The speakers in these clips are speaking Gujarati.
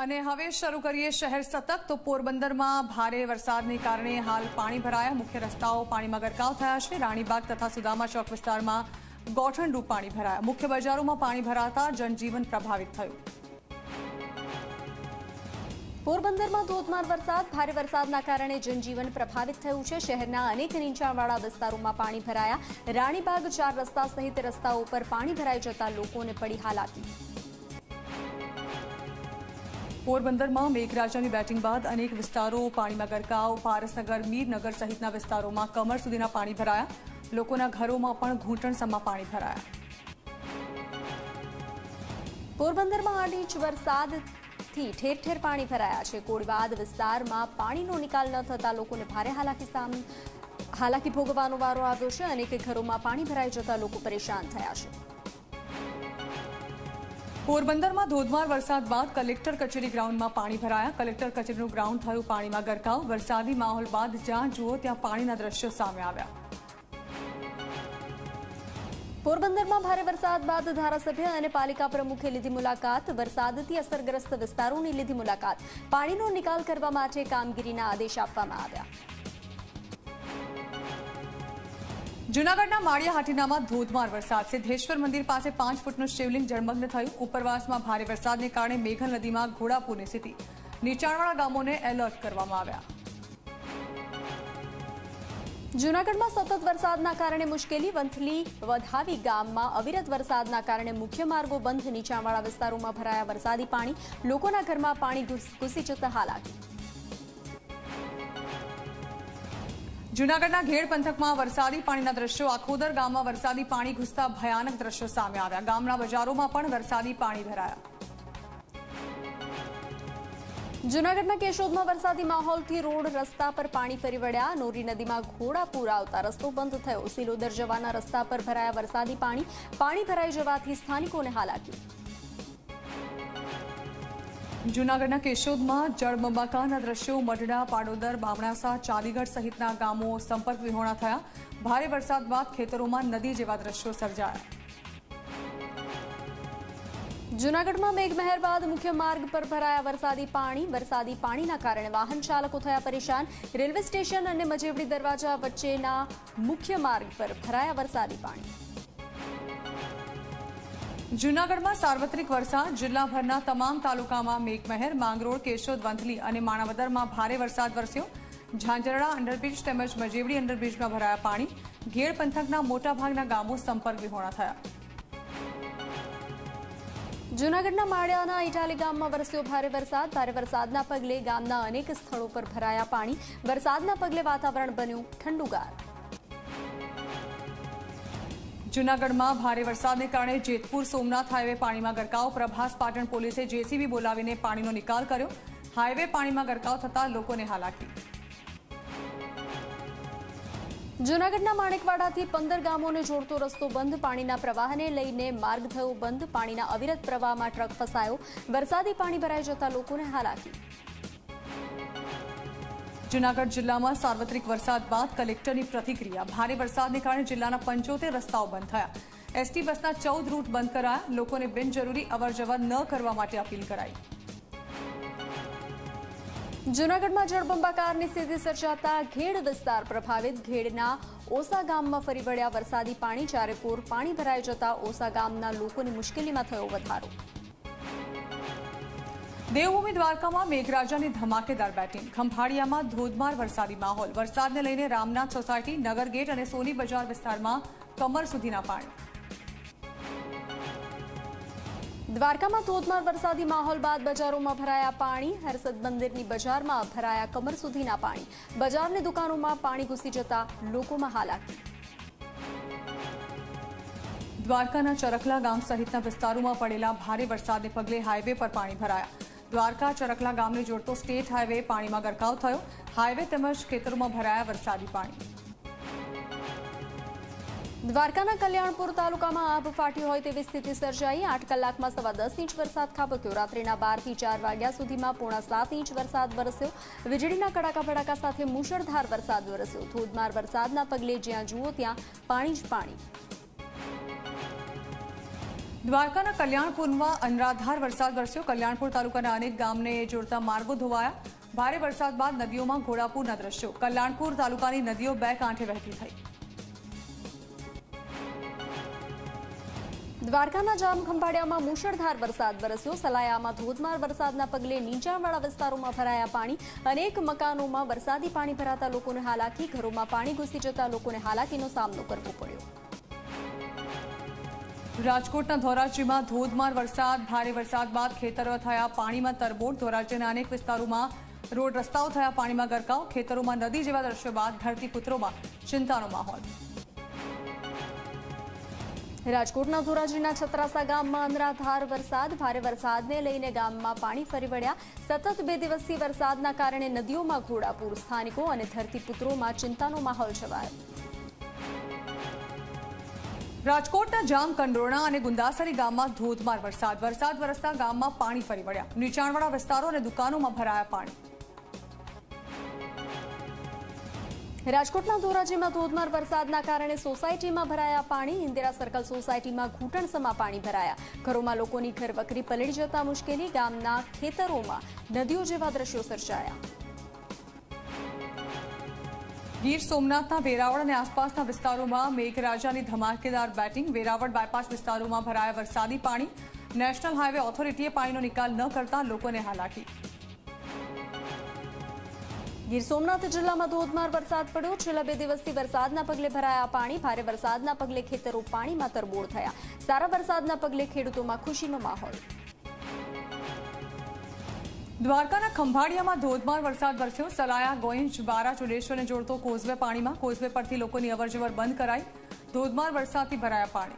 અને હવે શરૂ કરીએ શહેર સતત. તો પોરબંદરમાં ભારે વરસાદને કારણે હાલ પાણી ભરાયા. મુખ્ય રસ્તાઓ પાણીમાં ગરકાવ થયા છે. રાણીબાગ તથા સુદામા ચોક વિસ્તારમાં ગોઠણરૂપ પાણી ભરાયા. મુખ્ય બજારોમાં પાણી ભરાતા જનજીવન પ્રભાવિત થયું. પોરબંદરમાં ધોધમાર વરસાદ, ભારે વરસાદના કારણે જનજીવન પ્રભાવિત થયું છે. શહેરના અનેક નીચાણવાળા વિસ્તારોમાં પાણી ભરાયા. રાણીબાગ ચાર રસ્તા સહિત રસ્તાઓ પર પાણી ભરાઈ જતા લોકોને પડી હાલાકી. પોરબંદરમાં મેઘરાજાની બેટિંગ બાદ અનેક વિસ્તારો પાણીમાં ગરકાવ. પારસનગર, મીરનગર સહિતના વિસ્તારોમાં કમર સુધીના પાણી ભરાયા. લોકોના ઘરોમાં પણ ઘૂંટણસમાં પાણી ભરાયા. પોરબંદરમાં આઠ ઇંચ વરસાદથી ઠેર ઠેર પાણી ભરાયા છે. કોળવાદ વિસ્તારમાં પાણીનો નિકાલ ન થતા લોકોને ભારે હાલાકી સામે, હાલાકી ભોગવવાનો વારો આવ્યો છે. અનેક ઘરોમાં પાણી ભરાઈ જતા લોકો પરેશાન થયા છે. પોરબંદરમાં ધોધમાર વરસાદ બાદ કલેક્ટર કચેરી ગ્રાઉન્ડમાં પાણી ભરાયા. કલેક્ટર કચેરીનું ગ્રાઉન્ડ થયું પાણીમાં ગરકાવ. વરસાદી માહોલ બાદ જ્યાં જુઓ ત્યાં પાણીના દ્રશ્યો સામે આવ્યા. પોરબંદરમાં ભારે વરસાદ બાદ ધારાસભ્ય અને પાલિકા પ્રમુખે લીધી મુલાકાત. વરસાદથી અસરગ્રસ્ત વિસ્તારોની લીધી મુલાકાત. પાણીનો નિકાલ કરવા માટે કામગીરીના આદેશ આપવામાં આવ્યા. જૂનાગઢના માળિયા હાટીનામાં ધોધમાર વરસાદ. સિદ્ધેશ્વર મંદિર પાસે પાંચ ફૂટનું શિવલિંગ જળમગ્ન થયું. ઉપરવાસમાં ભારે વરસાદને કારણે મેઘલ નદીમાં ઘોડાપૂરની સ્થિતિ. નીચાણવાળા ગામોને એલર્ટ કરવામાં આવ્યા. જૂનાગઢમાં સતત વરસાદના કારણે મુશ્કેલી વંથલી વધાવી ગામમાં અવિરત વરસાદના કારણે મુખ્ય માર્ગો બંધ. નીચાણવાળા વિસ્તારોમાં ભરાયા વરસાદી પાણી. લોકોના ઘરમાં પાણી ઘૂસ- જતા હાલાકી. જૂનાગઢના ઘેડ પંથકમાં વરસાદી પાણીના દ્રશ્યો, આખોદર ગામમાં વરસાદી પાણી ઘૂસતા ભયાનક દ્રશ્યો સામે આવ્યા. ગામના બજારોમાં પણ વરસાદી પાણી ભરાયા. જૂનાગઢના કેશોદમાં વરસાદી માહોલથી રોડ રસ્તા પર પાણી ફરી વળ્યા. નોરી નદીમાં ઘોડાપૂર આવતા રસ્તો બંધ થયો. સિલોદર જવાના રસ્તા પર ભરાયા વરસાદી પાણી. પાણી ભરાઈ જવાથી સ્થાનિકોને હાલાકી. જૂનાગઢના કેશોદમાં જળબંબાકારના દ્રશ્યો મઢડા પાડોદર, બામણાસા, ચાંદીગઢ સહિતના ગામો સંપર્ક વિહોણા થયા. ભારે વરસાદ બાદ ખેતરોમાં નદી જેવા દ્રશ્યો સર્જાયા. જૂનાગઢમાં મેઘમહેર બાદ મુખ્ય માર્ગ પર ભરાયા વરસાદી પાણી. વરસાદી પાણીના કારણે વાહન ચાલકો થયા પરેશાન. રેલવે સ્ટેશન અને મજેવડી દરવાજા વચ્ચેના મુખ્ય માર્ગ પર ભરાયા વરસાદી પાણી. જૂનાગઢમાં સાર્વત્રિક વરસાદ. જિલ્લાભરના તમામ તાલુકામાં મેઘમહેર, માંગરોળ, કેશોદ, વંથલી અને માણાવદરમાં ભારે વરસાદ વરસ્યો. ઝાંઝરડા, અંડરબ્રિજ તેમજ મજેવડી અંડરબ્રિજમાં ભરાયા પાણી. ઘેડ પંથકના મોટાભાગના ગામો સંપર્ક વિહોણા થયા. જૂનાગઢના માળિયાના ઇટાલી ગામમાં વરસ્યો ભારે વરસાદ. ભારે વરસાદના પગલે ગામના અનેક સ્થળો પર ભરાયા પાણી. વરસાદના પગલે વાતાવરણ બન્યું ઠંડુગાર. જૂનાગઢમાં ભારે વરસાદને કારણે જેતપુર સોમનાથ હાઈવે પાણીમાં ગરકાવ. પ્રભાસ પાટણ પોલીસે જેસીબી બોલાવીને પાણીનો નિકાલ કર્યો. હાઈવે પાણીમાં ગરકાવ થતા લોકોને હાલાકી. જૂનાગઢના માણેકવાડાથી પંદર ગામોને જોડતો રસ્તો બંધ. પાણીના પ્રવાહને લઈને માર્ગ થયો બંધ. પાણીના અવિરત પ્રવાહમાં ટ્રક ફસાયો. વરસાદી પાણી ભરાઈ જતા લોકોને હાલાકી. જૂનાગઢ જિલ્લામાં સાર્વત્રિક વરસાદ બાદ કલેક્ટરની પ્રતિક્રિયા. ભારે વરસાદને કારણે જિલ્લાના પંચોતેર રસ્તાઓ બંધ થયા. એસટી બસના ચૌદ રૂટ બંધ કરાયા. લોકોને બિનજરૂરી અવરજવર ન કરવા માટે અપીલ કરાઈ. જૂનાગઢમાં જળબંબાકારની સ્થિતિ સર્જાતા ઘેડ વિસ્તાર પ્રભાવિત. ઘેડના ઓસા ગામમાં ફરી વળ્યા વરસાદી પાણી. ચારે પૂર પાણી ભરાઈ જતા ઓસા ગામના લોકોની મુશ્કેલીમાં થયો વધારો. દેવભૂમિ દ્વારકામાં મેઘરાજાની ધમાકેદાર બેટિંગ. ખંભાળિયામાં ધોધમાર વરસાદી માહોલ. વરસાદને લઈને રામનાથ સોસાયટી નગર ગેટ અને સોની બજાર વિસ્તારમાં કમર સુધીના પાણી. દ્વારકામાં ધોધમાર વરસાદી માહોલ બાદ બજારોમાં ભરાયા પાણી. હરસદ મંદિરની બજારમાં ભરાયા કમર સુધીના પાણી. બજારની દુકાનોમાં પાણી ઘૂસી જતા લોકોમાં હાલાકી. દ્વારકાના ચરખલા ગામ સહિતના વિસ્તારોમાં પડેલા ભારે વરસાદને પગલે હાઈવે પર પાણી ભરાયા. દ્વારકા ચરકલા ગામને જોડતો સ્ટેટ હાઈવે પાણીમાં ગરકાવ થયો. હાઈવે તેમજ ખેતરોમાં ભરાયા વરસાદી પાણી. દ્વારકાના કલ્યાણપુર તાલુકામાં આભ ફાટ્યું હોય તેવી સ્થિતિ સર્જાઈ. આઠ કલાકમાં સવા દસ ઇંચ વરસાદ ખાબક્યો. રાત્રિના બારથી ચાર વાગ્યા સુધીમાં પોણા સાત ઇંચ વરસાદ વરસ્યો. વીજળીના કડાકા ભડાકા સાથે મુશળધાર વરસાદ વરસ્યો. ધોધમાર વરસાદના પગલે જ્યાં જુઓ ત્યાં પાણી જ પાણી. દ્વારકાના કલ્યાણપુરમાં અનરાધાર વરસાદ વરસ્યો. કલ્યાણપુર તાલુકાના અનેક ગામને જોડતા માર્ગો ધોવાયા. ભારે વરસાદ બાદ નદીઓમાં ઘોડાપૂરના દ્રશ્યો. કલ્યાણપુર તાલુકાની નદીઓ બે કાંઠે વહેતી થઈ. દ્વારકાના જામખંભાળિયામાં મુશળધાર વરસાદ વરસ્યો. સલાયામાં ધોધમાર વરસાદના પગલે નીચાણવાળા વિસ્તારોમાં ભરાયા પાણી. અનેક મકાનોમાં વરસાદી પાણી ભરાતા લોકોને હાલાકી. ઘરોમાં પાણી ઘૂસી જતા લોકોને હાલાકીનો સામનો કરવો પડ્યો. રાજકોટના ધોરાજીમાં ધોધમાર વરસાદ, ભારે વરસાદ બાદ ખેતરો થયા પાણીમાં તરબોટ. ધોરાજીના અનેક વિસ્તારોમાં રોડ રસ્તાઓ થયા પાણીમાં ગરકાવ. ખેતરોમાં નદી જેવા દ્રશ્યો બાદ ધરતીપુત્રોમાં ચિંતાનો માહોલ. રાજકોટના ધોરાજીના છત્રાસા ગામમાં અનરાધાર વરસાદ. ભારે વરસાદને લઈને ગામમાં પાણી ફરી વળ્યા. સતત બે દિવસથી વરસાદના કારણે નદીઓમાં ઘોડાપૂર સ્થાનિકો અને ધરતીપુત્રોમાં ચિંતાનો માહોલ છવાયો. રાજકોટના જામ કંડોરણા અને ગુંદાસરી ગામમાં ધોધમાર વરસાદ. વરસાદ વરસતા ગામમાં પાણી ફરી વળ્યા. નીચાણવાળા વિસ્તારો અને દુકાનોમાં ભરાયા પાણી. રાજકોટના ધોરાજીમાં ધોધમાર વરસાદના કારણે સોસાયટીમાં ભરાયા પાણી. ઇન્દિરા સર્કલ સોસાયટીમાં ઘૂંટણસમા પાણી ભરાયા. ઘરોમાં લોકોની ઘરવકરી પલળી જતા મુશ્કેલી. ગામના ખેતરોમાં નદીઓ જેવા દ્રશ્યો સર્જાયા. ગીર સોમનાથના વેરાવળ અને આસપાસના વિસ્તારોમાં મેઘરાજાની ધમાકેદાર બેટિંગ. વેરાવળ બાયપાસ વિસ્તારોમાં ભરાયા વરસાદી પાણી. નેશનલ હાઈવે ઓથોરિટીએ પાણીનો નિકાલ ન કરતા લોકોને હાલાકી. ગીર સોમનાથ જિલ્લામાં ધોધમાર વરસાદ પડ્યો. છેલ્લા બે દિવસથી વરસાદના પગલે ભરાયા પાણી. ભારે વરસાદના પગલે ખેતરો પાણીમાં તરબોળ થયા. સારા વરસાદના પગલે ખેડૂતોમાં ખુશીનો માહોલ. દ્વારકાના ખંભાળિયામાં ધોધમાર વરસાદ વરસ્યો. સલાયા ગોઈંજ બારા, ચુડેશ્વરને જોડતો કોઝવે પાણીમાં. કોઝવે પરથી લોકોની અવરજવર બંધ કરાઈ. ધોધમાર વરસાદથી ભરાયા પાણી.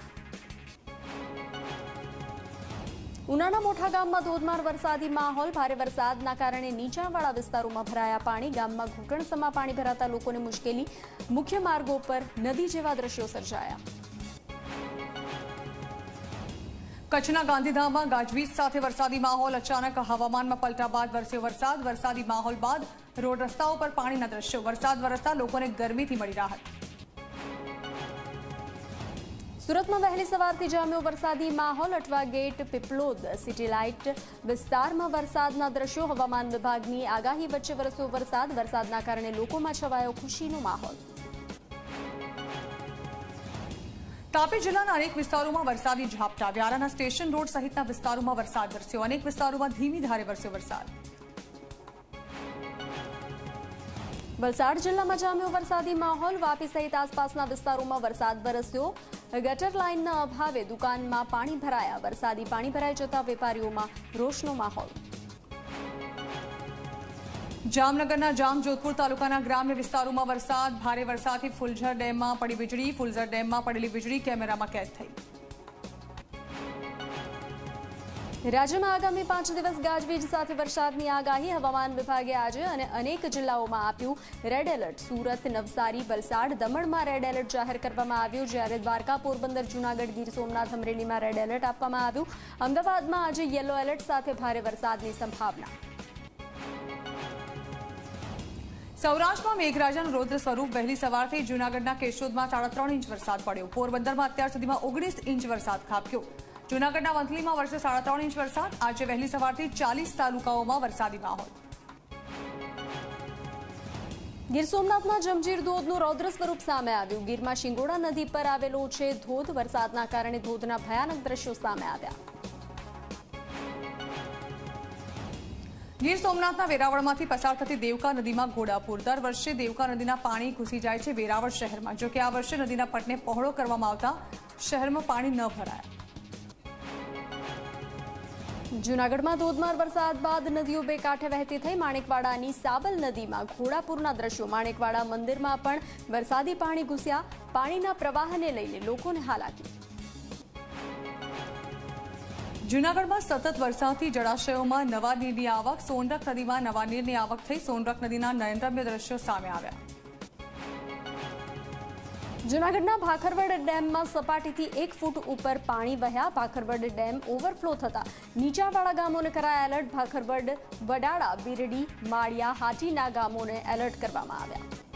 ઉનાના મોટા ગામમાં ધોધમાર વરસાદી માહોલ. ભારે વરસાદના કારણે નીચાણવાળા વિસ્તારોમાં ભરાયા પાણી. ગામમાં ઘૂંટણસમાં પાણી ભરાતા લોકોને મુશ્કેલી. મુખ્ય માર્ગો પર નદી જેવા દ્રશ્યો સર્જાયા. કચ્છના ગાંધીધામમાં ગાજવીજ સાથે વરસાદી માહોલ. અચાનક હવામાનમાં પલટા બાદ વરસ્યો વરસાદ. વરસાદી માહોલ બાદ રોડ રસ્તાઓ પર પાણીના દ્રશ્યો. વરસાદ વરસતા લોકોને ગરમીથી મળી રાહત. સુરતમાં વહેલી સવારથી જામ્યો વરસાદી માહોલ. Athwa gate Piplod city light વિસ્તારમાં વરસાદના દ્રશ્યો. હવામાન વિભાગની આગાહી વચ્ચે વરસ્યો વરસાદ. વરસાદના કારણે લોકોમાં છવાયો ખુશીનો માહોલ. તાપી જિલ્લાના અનેક વિસ્તારોમાં વરસાદી ઝાપટા. વ્યારાના સ્ટેશન રોડ સહિતના વિસ્તારોમાં વરસાદ વરસ્યો. અનેક વિસ્તારોમાં ધીમી ધારે વરસ્યો વરસાદ. વલસાડ જિલ્લામાં જામ્યો વરસાદી માહોલ. વાપી સહિત આસપાસના વિસ્તારોમાં વરસાદ વરસ્યો. ગટર લાઇનના અભાવે દુકાનમાં પાણી ભરાયા. વરસાદી પાણી ભરાઈ જતા વેપારીઓમાં રોષનો માહોલ. જામનગરના જામ જોધપુર તાલુકાના ગ્રામ્ય વિસ્તારોમાં વરસાદ, ભારે વરસાદથી ફુલઝર ડેમમાં પડી વીજળી. ફુલઝર ડેમમાં પડેલી વીજળી કેમેરામાં કેદ થઈ. રાજ્યમાં આગામી પાંચ દિવસ ગાજવીજ સાથે વરસાદની આગાહી હવામાન વિભાગે આજે અને અનેક જિલ્લાઓમાં આપ્યું. રેડ એલર્ટ સુરત, નવસારી, વલસાડ, દમણમાં રેડ એલર્ટ જાહેર કરવામાં આવ્યું, જ્યારે દ્વારકા, પોરબંદર, જૂનાગઢ, ગીર સોમનાથ, અમરેલીમાં રેડ એલર્ટ આપવામાં આવ્યું. અમદાવાદમાં આજે યલો એલર્ટ સાથે ભારે વરસાદની સંભાવના. સૌરાષ્ટ્રમાં મેઘરાજાનું રૌદ્ર સ્વરૂપ વહેલી સવારથી જૂનાગઢના કેશોદમાં સાડા ત્રણ ઇંચ વરસાદ પડ્યો. પોરબંદરમાં અત્યાર સુધીમાં ઓગણીસ ઇંચ વરસાદ ખાબક્યો. જૂનાગઢના વંથલીમાં વરસે સાડા ત્રણ ઇંચ વરસાદ, આજે વહેલી સવારથી ચાલીસ તાલુકાઓમાં વરસાદી માહોલ. ગીર સોમનાથમાં જમજીર ધોધનું રૌદ્ર સ્વરૂપ સામે આવ્યું. ગીરમાં શિંગોડા નદી પર આવેલો છે ધોધ. વરસાદના કારણે ધોધના ભયાનક દ્રશ્યો સામે આવ્યા. ગીર સોમનાથના વેરાવળમાંથી પસાર થતી દેવકા નદીમાં ઘોડાપુર. દર વર્ષે દેવકા નદીના પાણી ઘૂસી જાય છે વેરાવળ શહેરમાં. જોકે આ વર્ષે નદીના પટને પહોળો કરવામાં આવતા શહેરમાં પાણી ન ભરાયા. જૂનાગઢમાં ધોધમાર વરસાદ બાદ નદીઓ બે કાંઠે વહેતી થઈ. માણેકવાડાની સાબલ નદીમાં ઘોડાપુરના દ્રશ્યો. માણેકવાડા મંદિરમાં પણ વરસાદી પાણી ઘૂસ્યા. પાણીના પ્રવાહને લઈને લોકોને હાલાકી. જૂનાગઢમાં સતત વરસાદથી જળાશયોમાં નવા નીરની આવક સોનરખ નદીમાં નવા નીરની આવક થઈ સોનરખ નદીના નયનરમ્ય દ્રશ્યો સામે આવ્યા. જૂનાગઢના ભાખરવડ ડેમમાં સપાટીથી એક ફૂટ ઉપર પાણી વહ્યા. ભાખરવડ ડેમ ઓવરફ્લો થતા નીચાવાળા ગામોને કરાયા એલર્ટ. ભાખરવડ, વડાળા, બિરડી, માળિયા, હાટીના ગામોને એલર્ટ કરવામાં આવ્યા.